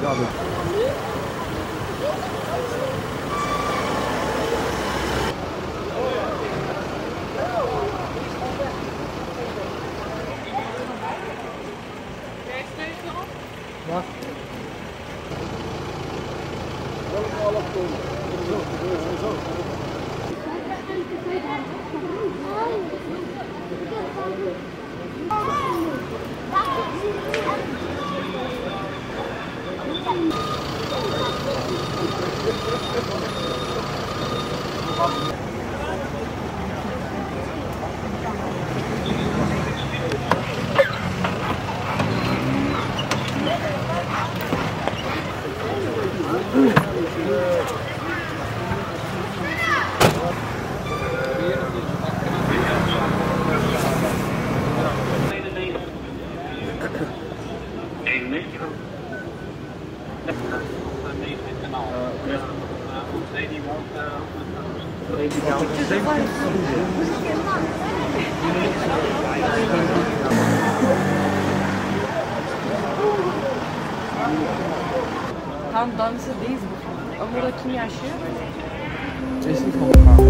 Ja, dat... Ja. Ooh. Tam damsız değiliz bu. Ama burada kim yaşıyor? Eski komşu.